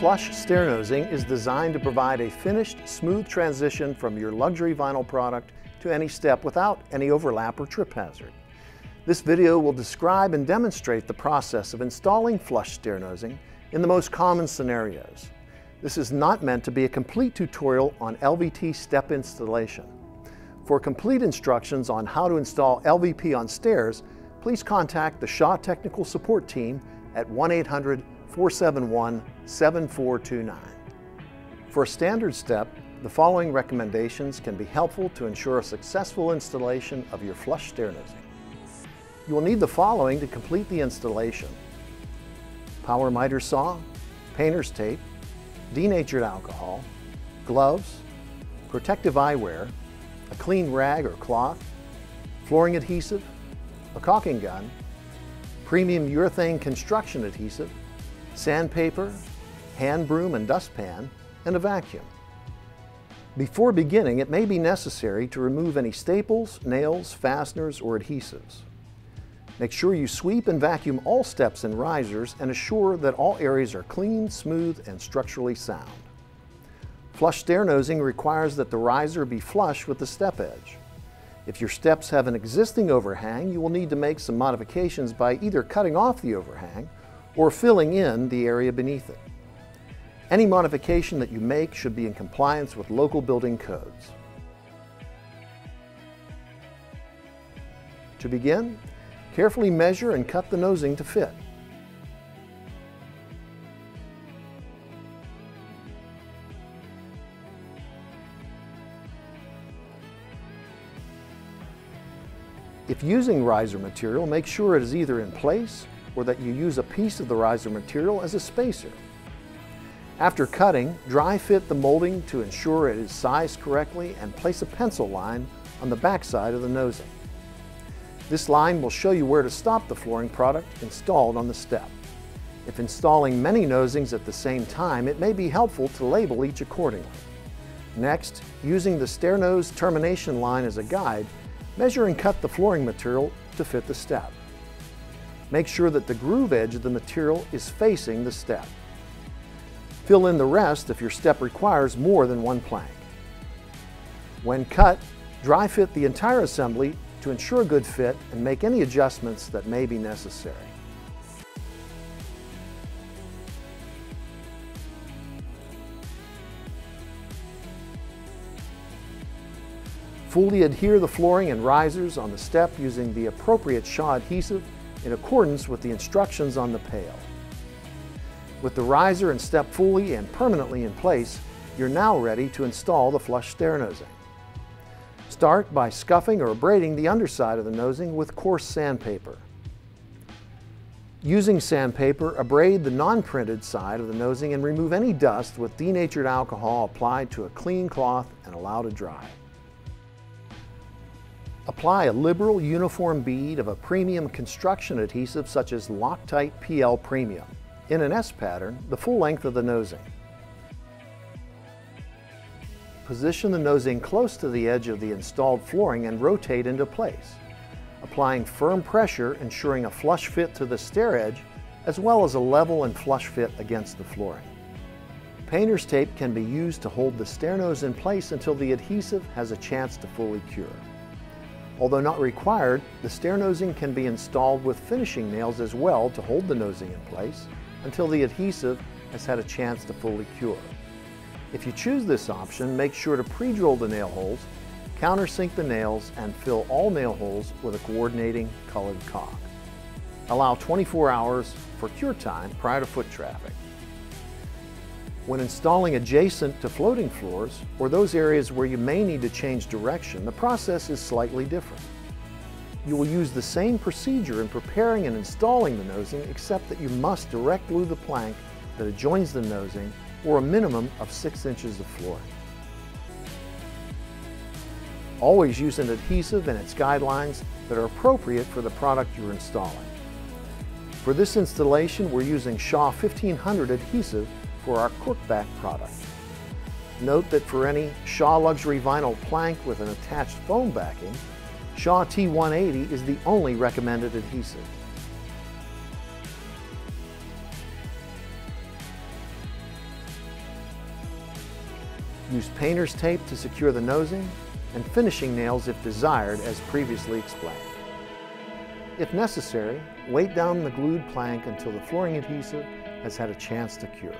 Flush stair nosing is designed to provide a finished, smooth transition from your luxury vinyl product to any step without any overlap or trip hazard. This video will describe and demonstrate the process of installing flush stair nosing in the most common scenarios. This is not meant to be a complete tutorial on LVT step installation. For complete instructions on how to install LVP on stairs, please contact the Shaw Technical Support Team at 1-800-471-7429. For a standard step, the following recommendations can be helpful to ensure a successful installation of your flush stair nosing. You will need the following to complete the installation. Power miter saw, painter's tape, denatured alcohol, gloves, protective eyewear, a clean rag or cloth, flooring adhesive, a caulking gun, premium urethane construction adhesive, sandpaper, hand broom and dustpan, and a vacuum. Before beginning, it may be necessary to remove any staples, nails, fasteners, or adhesives. Make sure you sweep and vacuum all steps and risers and assure that all areas are clean, smooth, and structurally sound. Flush stair nosing requires that the riser be flush with the step edge. If your steps have an existing overhang, you will need to make some modifications by either cutting off the overhang or filling in the area beneath it. Any modification that you make should be in compliance with local building codes. To begin, Carefully measure and cut the nosing to fit. If using riser material, make sure it is either in place or that you use a piece of the riser material as a spacer. After cutting, dry fit the molding to ensure it is sized correctly and place a pencil line on the backside of the nosing. This line will show you where to stop the flooring product installed on the step. If installing many nosings at the same time, it may be helpful to label each accordingly. Next, using the stair nose termination line as a guide, measure and cut the flooring material to fit the step. Make sure that the groove edge of the material is facing the step. Fill in the rest if your step requires more than one plank. When cut, dry fit the entire assembly to ensure good fit and make any adjustments that may be necessary. Fully adhere the flooring and risers on the step using the appropriate Shaw adhesive in accordance with the instructions on the pail. With the riser and step fully and permanently in place, you're now ready to install the flush stair nosing. Start by scuffing or abrading the underside of the nosing with coarse sandpaper. Using sandpaper, abrade the non-printed side of the nosing and remove any dust with denatured alcohol applied to a clean cloth and allow to dry. Apply a liberal uniform bead of a premium construction adhesive such as Loctite PL Premium in an S pattern the full length of the nosing. Position the nosing close to the edge of the installed flooring and rotate into place, applying firm pressure ensuring a flush fit to the stair edge as well as a level and flush fit against the flooring. Painter's tape can be used to hold the stair nose in place until the adhesive has a chance to fully cure. Although not required, the stair nosing can be installed with finishing nails as well to hold the nosing in place until the adhesive has had a chance to fully cure. If you choose this option, make sure to pre-drill the nail holes, countersink the nails, and fill all nail holes with a coordinating colored caulk. Allow 24 hours for cure time prior to foot traffic. When installing adjacent to floating floors, or those areas where you may need to change direction, the process is slightly different. You will use the same procedure in preparing and installing the nosing, except that you must direct glue the plank that adjoins the nosing or a minimum of 6 inches of flooring. Always use an adhesive and its guidelines that are appropriate for the product you're installing. For this installation, we're using Shaw 1500 adhesive for our Corkback product. Note that for any Shaw Luxury Vinyl plank with an attached foam backing, Shaw T180 is the only recommended adhesive. Use painter's tape to secure the nosing and finishing nails if desired as previously explained. If necessary, weight down the glued plank until the flooring adhesive has had a chance to cure.